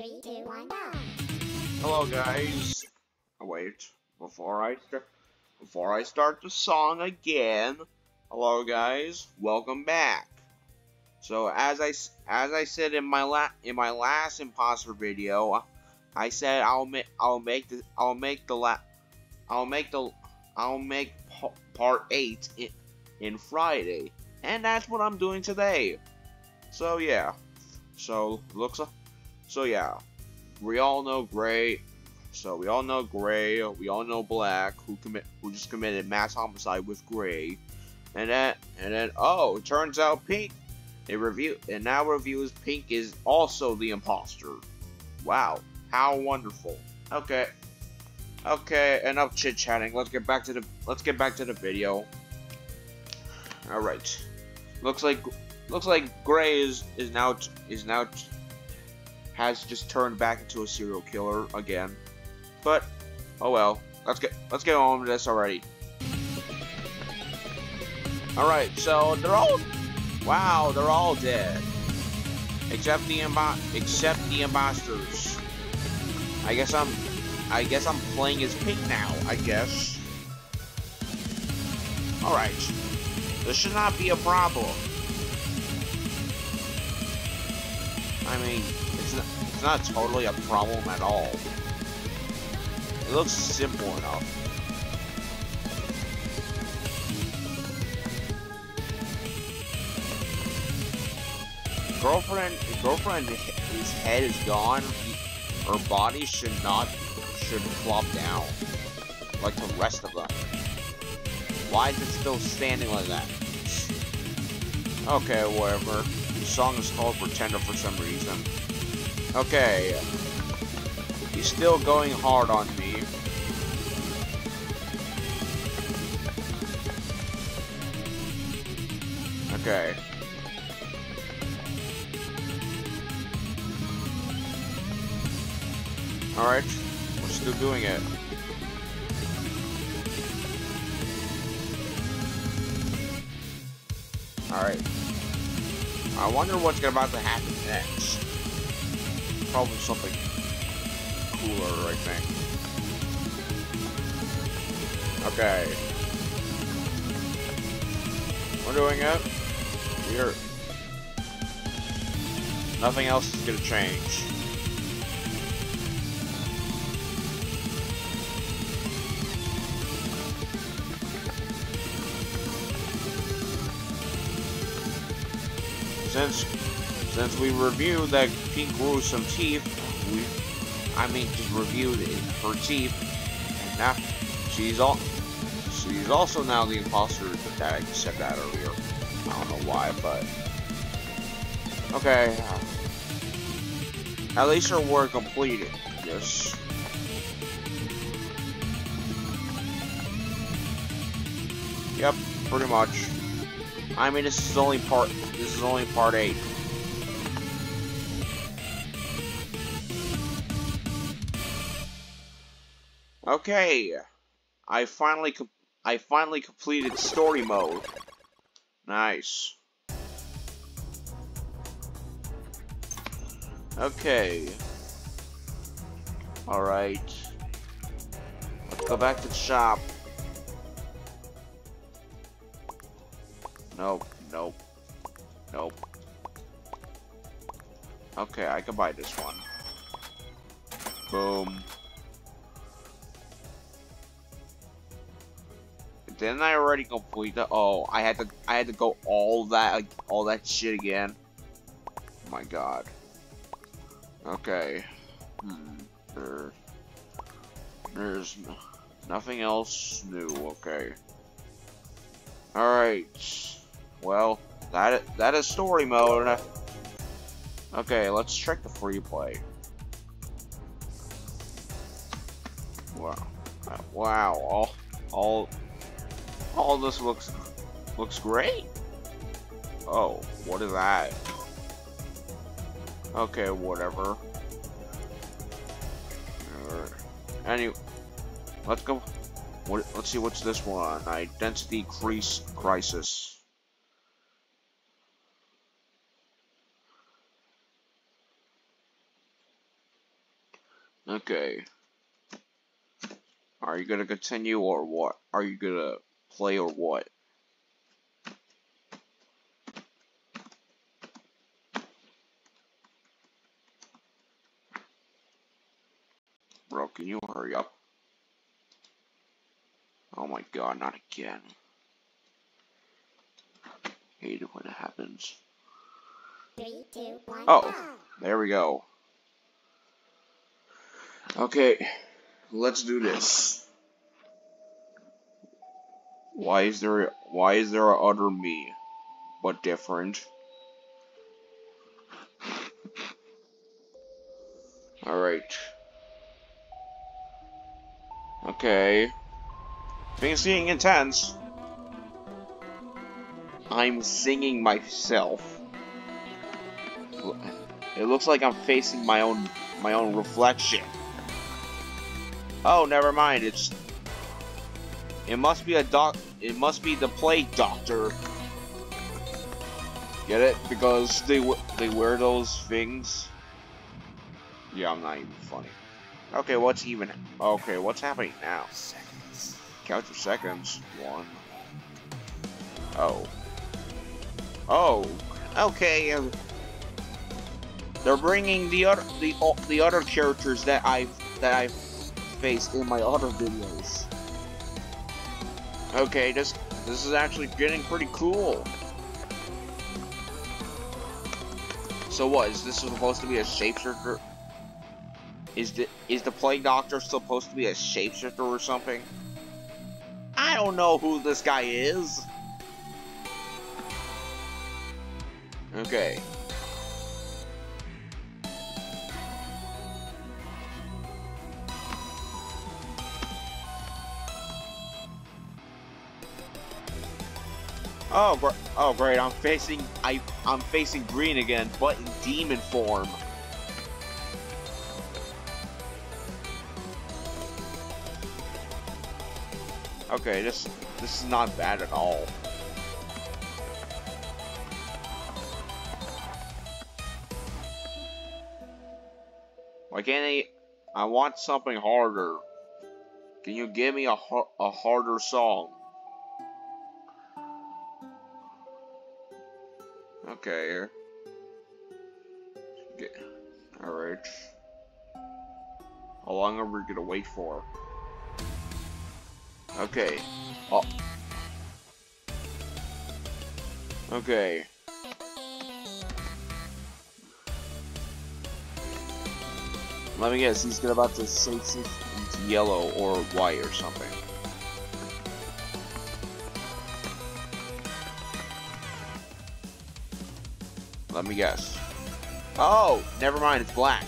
Three, two, one, go. Hello guys. Oh, wait, before I start, before I start the song again. Hello guys, welcome back. So as I as I said in my la in my last imposter video, I said I'll make I'll make the I'll make the la I'll make the I'll make part eight in, in Friday, and that's what I'm doing today. So yeah, so looks like so yeah, we all know Gray. So we all know Gray. We all know Black, who commit who just committed mass homicide with Gray, and then and then oh, it turns out Pink. It review and now reviews Pink is also the imposter. Wow, how wonderful. Okay, okay, enough chit chatting. Let's get back to the let's get back to the video. All right, looks like looks like Gray is is now is now has just turned back into a serial killer again. But oh well. Let's get let's get on with this already. Alright, so they're all Wow, they're all dead. Except the except the imposters. I guess I'm I guess I'm playing as Pink now, I guess. Alright. This should not be a problem. I mean, it's not, it's not totally a problem at all. It looks simple enough. Girlfriend, girlfriend, his head is gone. Her body should not, should flop down, like the rest of them. Why is it still standing like that? Okay, whatever. The song is called Pretender for some reason. Okay. He's still going hard on me. Okay. Alright. We're still doing it. Alright. I wonder what's about to happen next. Probably something cooler, I think. Okay. We're doing it. We're... Nothing else is gonna change. since since we reviewed that Pink grew some teeth, we I mean just reviewed her teeth, and now she's all she's also now the imposter that I said that earlier. I don't know why, but okay. Uh, at least her work completed. Yes. Yep, pretty much. I mean, this is only part. This is only part eight. Okay, I finally I finally completed story mode. Nice. Okay. All right. Let's go back to the shop. Nope, nope, nope. Okay, I can buy this one. Boom. Didn't I already complete the? Oh, I had to. I had to go all that, like, all that shit again. Oh my god. Okay. Hmm. There, there's nothing else new. Okay. All right. Well, that that is story mode. Okay, let's check the free play. Wow, wow, all all all this looks looks great. Oh, what is that? Okay, whatever. Anyway, let's go. What, let's see what's this one. Identity crease crisis. Okay. Are you gonna continue or what? Are you gonna play or what? Bro, can you hurry up? Oh my god, not again. Hate it when it happens. Three, two, one, Oh, there we go. Okay, let's do this. Why is there why is there a other me, but different? Alright. Okay. Things getting intense. I'm singing myself. It looks like I'm facing my own my own reflection. Oh, never mind. It's it must be a doc. It must be the plague doctor. Get it? Because they w they wear those things. Yeah, I'm not even funny. Okay, what's even? Okay, what's happening now? Seconds. Count your seconds. One. Oh. Oh. Okay. um, They're bringing the other the the other characters that I've that I've faced in my other videos. Okay, this this is actually getting pretty cool. So what is this supposed to be a shapeshifter? Is the is the plague doctor supposed to be a shapeshifter or something? I don't know who this guy is. Okay. Oh, gr oh great! I'm facing I I'm facing green again, but in demon form. Okay, this this is not bad at all. Why can't they? I want something harder. Can you give me a a harder song? Okay. here. Get, all right. How long are we gonna wait for? Okay. Oh. Okay. Let me guess, he's gonna about to say something yellow or white or something. Let me guess. Oh, never mind, it's black.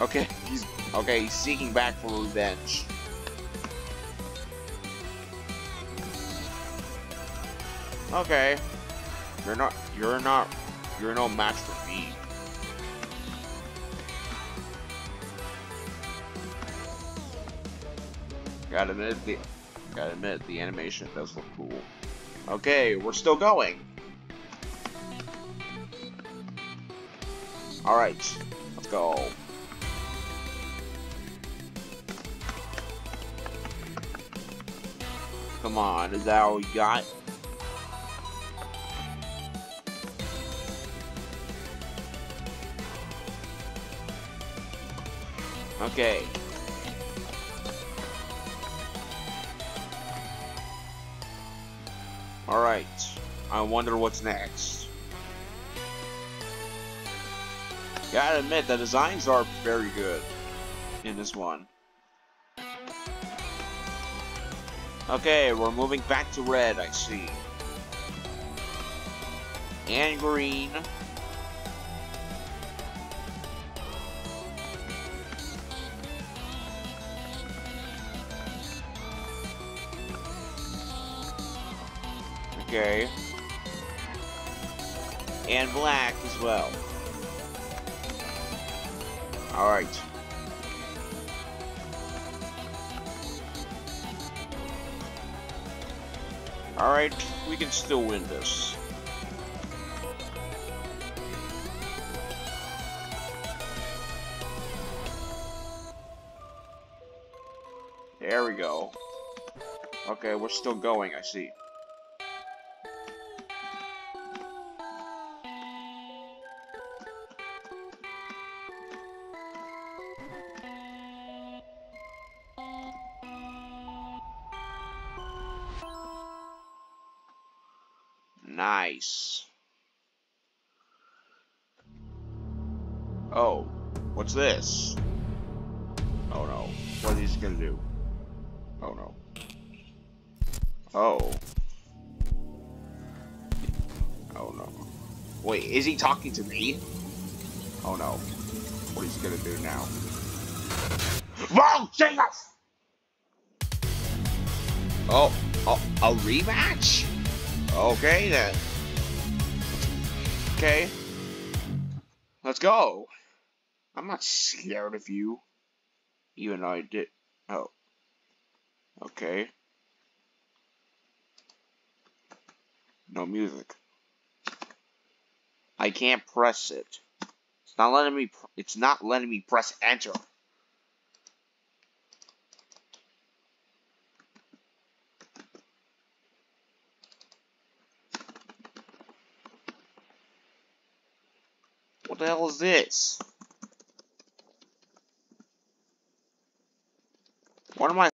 Okay, he's okay, he's seeking back for revenge. Okay. You're not you're not you're no match for me. Gotta admit the gotta admit the animation does look cool. Okay, we're still going. Alright, let's go. Come on, is that all we got? Okay. Alright. I wonder what's next. Gotta admit, the designs are very good in this one. Okay, we're moving back to red, I see. And green. Okay. And black as well. Alright. Alright, we can still win this. There we go. Okay, we're still going, I see. Oh, what's this? Oh no. What is he gonna do? Oh no. Oh. Oh no. Wait, is he talking to me? Oh no. What is he gonna do now? Whoa! Jesus! Oh, oh, a rematch? Okay then. Okay. Let's go. I'm not scared of you. Even though I did. Oh. Okay. No music. I can't press it. It's not letting me. It's not letting me press enter. What the hell is this? What am I